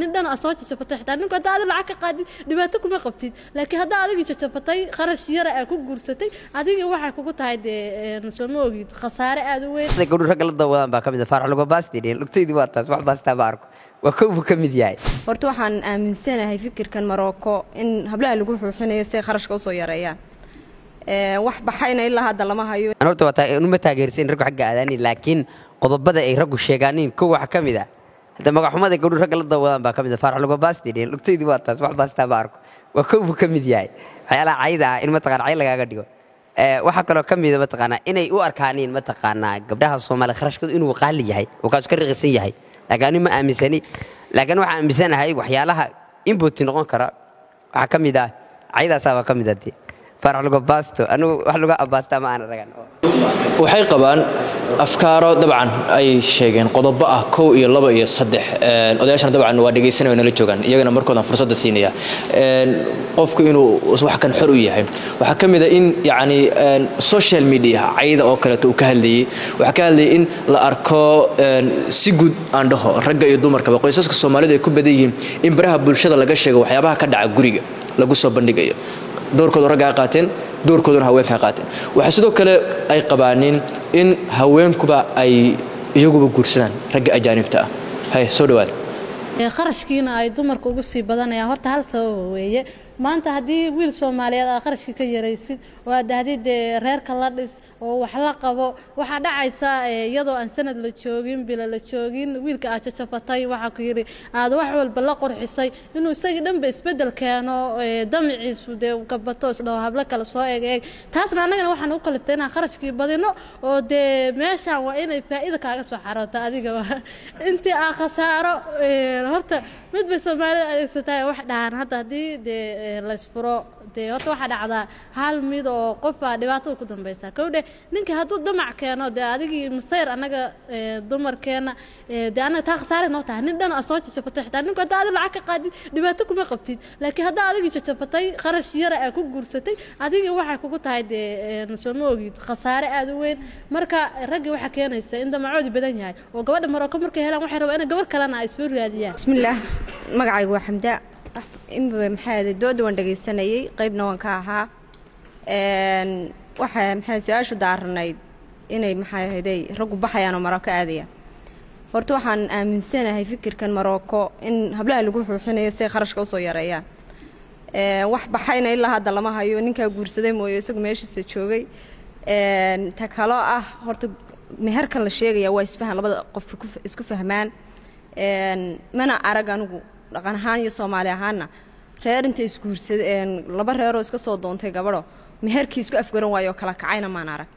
nin dhan aa soo jajabatay xitaa ninku haddaa adi lacag ka qaadid dhibaato kuma qabtid. Laakiin haddaa adigii jajabatay kharash yara aa ku guursatay. Adigii waxay kugu tahay dee soo ma ogid khasaare aada u weyn. Gabdhu ragga la dawadaan baa ka mid ah? Faarax luga baastidhin lugtaydii waa taas wax baastaa ma arko. Waa kow buu ka mid yahay. Horta waxaan aaminsanahay fikirkan marocco in hablaha lagu xuuxinayo si ay kharashka u soo yareeyaan wax baxayna ilaa hadda lama hayo. Horta waa numa taageersan raggu xagga aadaani laakiin qodobada ay raggu sheegaaniin kow wax ka mid ah hadda magaxumada gabdhu ragga la dawadaan baa ka mid ah. Faarax luga baastidhin lugtaydii waa taas wax baastaa ma arko. Waa kow buu ka mid yahay. Waxyaalaha cayda ah in mataqana cay lagaaga dhigo. Waxaa kaloo ka mida mataqaanaa inay u arkaaniin mataqaanaa gabdhaha soomaaliya kharashkooda inuu qaali yahay oo ka riqisan yahay. Laakiin ani ma aaminsani laakiin waxaan aaminsanahay waxyaalaha inbuti noqon kara waxaa ka mid ah caydaasaabaa ka mid ah dee waxay qabaan afkaaro dabcan. Ay sheegeen qodobo ah kow iyo laba iyo saddex. Odayaashana dabcan waa dhegaysanaya nala joogaan. Iyagana markoodan fursadda siinaya qofku inuu wax xor u yahay. Waxaa ka mid a in yacni social media cayda oo kaleeto uu ka hadlayey waxaa ka hadlayay in la arko si guud aan dhaho ragga iyo dumarkaba. Qoysaska soomaalidu ay ku badan yihiin in baraha bulshada laga sheego waxyaabaha ka dhaca guriga lagu soo bandhigayo doorkoodu raggaa qaateen doorkooduna haweenkaa qaateen. Waxaa sidoo kale ay qabaanin in haweenkuba ay iyaguba guursadaan ragga ajaanibta ah. Hay soo dhawaada kharashkiina ay dumarka ugu sii badanayaan. Horta hal sababa weeye maanta haddii wiil soomaaliyeed aad kharashkii ka yaraysid oo aad dahdid dee reerka la dhis oo wax la qabo waxaa dhacaysa iyadoo aan sanad la joogin bila la joogin wiilka aad jajafatay waxaa ku yidhi aad wax walba la qurxisay inuu isagii dhanba isbeddel keeno damaciisu dee gabato isdhaho hablo kale soo eeg eeg. Taasna annagana waxaan u kaliftay inaan kharashkii badino oo dee meeshaan waa inay faa'iida kaaga soo xarooto adigaba intii aan khasaaro horta mid soomaalida adeegsataa wax dhahaan. Hadda haddii dee laysfuro dee horta waxaa dhacdaa hal mid oo qofbaa dhibaatada ku dambaysa kowdhe ninka hadduu damac keeno dee adigii masayr annaga dumarkeena dee annaga taa khasaare noo tahay nin dhan aa soo jajabatay xitaa ninku haddaa adi lacag ka qaadid dhibaato kuma qabtid laakiin haddaa adigii jajabatay kharash yara aa ku guursatay adigii waxay kugu tahay dee soo ma ogid khasaare aada u weyn marka raggii waxaa keenaysa in damacoodi badan yahay oo gabadha maroko markay helaan waxay rabaa in gabar kalena ay soo raadiyaan bismillaah magacaygu waa xamda inba maxaa dooda waan dhegaysanayey qaybna waan ka ahaa. Waxaa maxaa su'aashu daaranayd inay maxaa ahayday raggu baxayaan oo marocco aadayaan horta waxaan aaminsanahay fikirkan marocco in hablaha lagu xuuxinayo si ay kharashka u soo yareeyaan wax baxayna ilaa hadda lama hayo ninkaa guursaday mooyo isagu meeshiisa joogay. Ta kaloo ah horta meherkan la sheegaya waa isfahan labada qof isku fahmaan. Mana arag anigu dhaqan ahaan iyo soomaali ahaanna reer inta isguursada laba reeroo iska soo doontay gabadho meherkii isku afgaran waayo oo kala kacayna maan arag